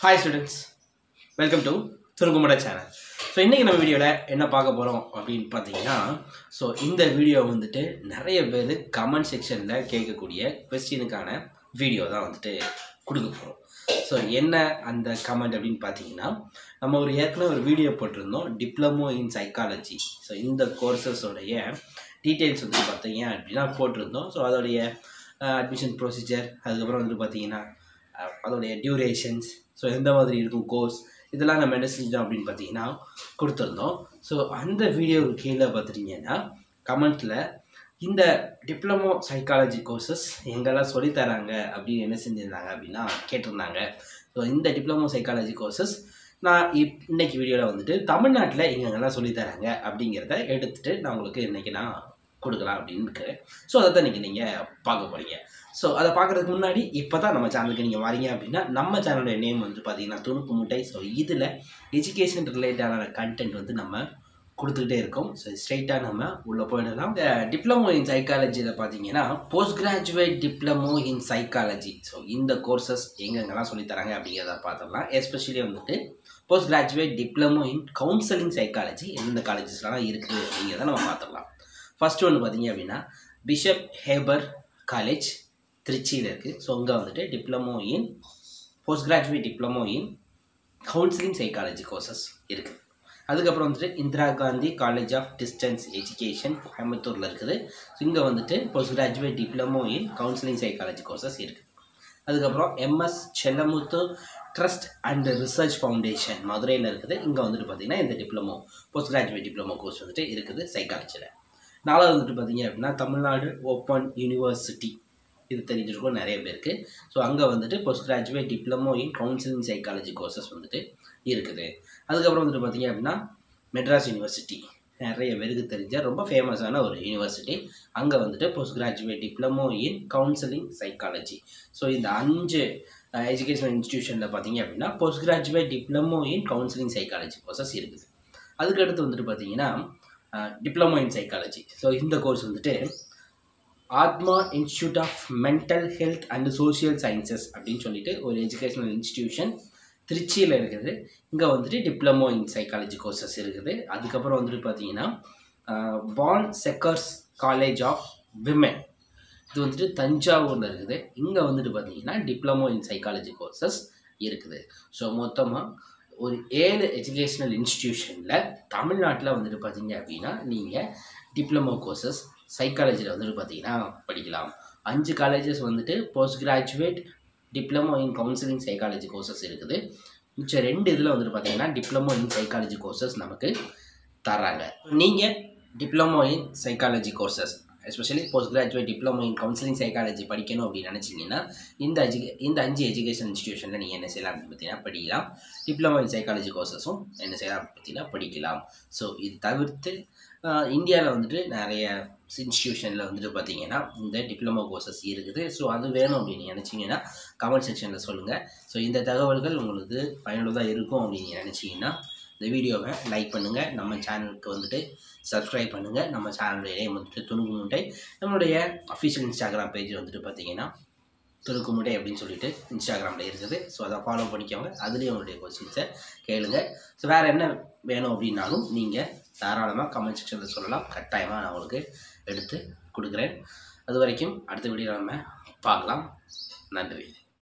Hi students welcome to துருங்குமட channel so இன்றைக்கி நம்ம வீடியோவில் என்ன பார்க்க போகிறோம் அப்படின்னு பார்த்தீங்கன்னா ஸோ இந்த வீடியோ வந்துட்டு நிறைய பேர் கமெண்ட் செக்ஷனில் கேட்கக்கூடிய கொஸ்டினுக்கான வீடியோ தான் வந்துட்டு கொடுக்க போகிறோம் ஸோ என்ன அந்த கமெண்ட் அப்படின்னு பார்த்தீங்கன்னா நம்ம ஒரு ஏற்கனவே ஒரு வீடியோ போட்டிருந்தோம் டிப்ளமோ இன் சைக்காலஜி ஸோ இந்த கோர்சஸோடைய டீட்டெயில்ஸ் வந்து பார்த்தீங்க அப்படின்னா போட்டிருந்தோம். ஸோ அதோடைய uh, அட்மிஷன் ப்ரொசீஜர் அதுக்கப்புறம் வந்து பார்த்தீங்கன்னா அதோடைய டியூரேஷன்ஸ் ஸோ எந்த மாதிரி இருக்கும் கோர்ஸ் இதெல்லாம் நம்ம என்ன செஞ்சோம் அப்படின்னு பார்த்தீங்கன்னா கொடுத்துருந்தோம். ஸோ அந்த வீடியோவுக்கு கீழே பார்த்துட்டிங்கன்னா கமெண்ட்டில் இந்த டிப்ளமோ சைக்காலஜி கோர்சஸ் எங்கெல்லாம் சொல்லித் தராங்க அப்படின்னு என்ன செஞ்சுருந்தாங்க அப்படின்னா கேட்டிருந்தாங்க. ஸோ இந்த டிப்ளமோ சைக்காலஜி கோர்சஸ் நான் இப் இன்னைக்கு வீடியோவில் வந்துட்டு தமிழ்நாட்டில் எங்கெங்கெல்லாம் சொல்லித்தராங்க அப்படிங்கிறத எடுத்துகிட்டு நான் உங்களுக்கு இன்றைக்கி நான் கொடுக்கலாம் அப்படின்னு இருக்கிறேன் ஸோ அதை தான் இன்றைக்கி நீங்கள் பார்க்க போகிறீங்க ஸோ அதை பார்க்குறதுக்கு முன்னாடி இப்போ தான் நம்ம சேனலுக்கு நீங்கள் வரீங்க அப்படின்னா நம்ம சேனலுடைய நேம் வந்து பார்த்தீங்கன்னா துணுக்கு முட்டை. ஸோ இதில் எஜுகேஷன் ரிலேட்டடான கண்டென்ட் வந்து நம்ம கொடுத்துக்கிட்டே இருக்கோம். ஸோ ஸ்ட்ரைட்டாக நம்ம உள்ளே போயிடலாம். இந்த டிப்ளமோ இன் சைக்காலஜியில் பார்த்தீங்கன்னா post graduate diploma in psychology so இந்த கோர்சஸ் எங்கெங்கெல்லாம் சொல்லித் தராங்க அப்படிங்கிறத பார்த்துடலாம். எஸ்பெஷலி வந்துட்டு post graduate diploma in counselling psychology எந்தெந்த காலேஜஸ்லாம் இருக்குது அப்படிங்கிறத நம்ம பார்த்துடலாம். ஃபஸ்ட்டு ஒன்று பார்த்தீங்க அப்படின்னா பிஷப் ஹேபர் காலேஜ் திருச்சியில் இருக்குது ஸோ அங்கே வந்துட்டு diploma in post graduate diploma in counselling psychology courses இருக்குது அதுக்கப்புறம் வந்துட்டு Indira Gandhi college of distance education கோயம்புத்தூரில் இருக்குது. ஸோ இங்கே வந்துட்டு post graduate diploma in counselling psychology courses இருக்குது அதுக்கப்புறம் MS Chellamuthu trust and research foundation மதுரையில் இருக்குது. இங்கே வந்துட்டு பார்த்தீங்கன்னா இந்த diploma post graduate diploma course வந்துட்டு இருக்குது சைக்காலஜியில் நாலாவது வந்துட்டு பார்த்தீங்க அப்படின்னா தமிழ்நாடு ஓப்பன் யூனிவர்சிட்டி. இது தெரிஞ்சிருக்கும் நிறைய பேருக்கு. ஸோ அங்கே வந்துட்டு post graduate diploma in counselling psychology courses வந்துட்டு இருக்குது. அதுக்கப்புறம் வந்துட்டு பார்த்தீங்க அப்படின்னா மெட்ராஸ் யூனிவர்சிட்டி. நிறைய பேருக்கு தெரிஞ்ச ரொம்ப ஃபேமஸான ஒரு யூனிவர்சிட்டி. அங்கே வந்துட்டு post graduate diploma in counselling psychology so இந்த அஞ்சு எஜுகேஷனல் இன்ஸ்டியூஷனில் பார்த்தீங்க அப்படின்னா post graduate diploma in counselling psychology courses இருக்குது. அதுக்கடுத்து வந்துட்டு பார்த்தீங்கன்னா டிப்ளமோ இன் சைக்காலஜி ஸோ இந்த கோர்ஸ் வந்துட்டு Athma institute of mental health and social sciences அப்படின்னு சொல்லிட்டு ஒரு எஜுகேஷனல் இன்ஸ்டிடியூஷன் திருச்சியில் இருக்குது. இங்கே வந்துட்டு டிப்ளமோ இன் சைக்காலஜி கோர்சஸ் இருக்குது. அதுக்கப்புறம் வந்துட்டு பார்த்தீங்கன்னா Bon Secours college of women இது வந்துட்டு தஞ்சாவூரில் இருக்குது. இங்கே வந்துட்டு பார்த்தீங்கன்னா டிப்ளமோ இன் சைக்காலஜி கோர்சஸ் இருக்குது. ஸோ மொத்தமாக ஒரு ஏழு எஜுகேஷ்னல் இன்ஸ்டிடியூஷனில் தமிழ்நாட்டில் வந்துட்டு பார்த்தீங்க அப்படின்னா நீங்கள் டிப்ளமோ கோர்சஸ் சைக்காலஜியில் வந்துட்டு பார்த்தீங்கன்னா படிக்கலாம். அஞ்சு காலேஜஸ் வந்துட்டு post graduate diploma in counselling psychology courses இருக்குது. மிச்சம் ரெண்டு இதில் வந்துட்டு பார்த்தீங்கன்னா டிப்ளமோ இன் சைக்காலஜி கோர்சஸ் நமக்கு தராங்க நீங்கள் diploma in psychology courses especially post graduate diploma in counselling psychology படிக்கணும் அப்படின்னு நினச்சிங்கன்னா இந்த எஜுகே இந்த அஞ்சு எஜுகேஷன் இன்ஸ்டியூஷனில் நீங்கள் என்ன செய்யலாம் அப்படின்னு பார்த்தீங்கன்னா படிக்கலாம். டிப்ளமோ இன் சைக்காலஜி கோர்சஸும் என்ன செய்யலாம் அப்படின்னு பார்த்தீங்கன்னா படிக்கலாம். ஸோ இது தவிர்த்து இந்தியாவில் வந்துட்டு நிறைய இன்ஸ்டியூஷனில் வந்துட்டு பார்த்தீங்கன்னா இந்த டிப்ளமோ கோர்சஸ் இருக்குது. ஸோ அது வேணும் அப்படின்னு நினச்சிங்கன்னா கமெண்ட் செக்ஷனில் சொல்லுங்கள் ஸோ இந்த தகவல்கள் உங்களுக்கு பயனுள்ளதாக இருக்கும் அப்படின்னு நினச்சிங்கன்னா இந்த வீடியோவை லைக் பண்ணுங்கள் நம்ம சேனலுக்கு வந்துட்டு சப்ஸ்கிரைப் பண்ணுங்கள் நம்ம சேனலுடைய நேம் வந்துட்டு துணுக்கு முட்டை. நம்மளுடைய அஃபிஷியல் இன்ஸ்டாகிராம் பேஜ் வந்துட்டு பார்த்தீங்கன்னா துணுக்கு முட்டை அப்படின்னு சொல்லிட்டு இன்ஸ்டாகிராமில் இருக்குது. ஸோ அதை ஃபாலோ பண்ணிக்கோங்க. அதுலேயும் உங்களுடைய கொஸ்டின்ஸை கேளுங்க. ஸோ வேறு என்ன வேணும் அப்படின்னாலும் நீங்கள் தாராளமாக கமெண்ட் செக்ஷனில் சொல்லலாம். கட்டாயமாக நான் உங்களுக்கு எடுத்து கொடுக்குறேன். அது வரைக்கும் அடுத்த வீடியோ நம்ம பார்க்கலாம். நன்றி.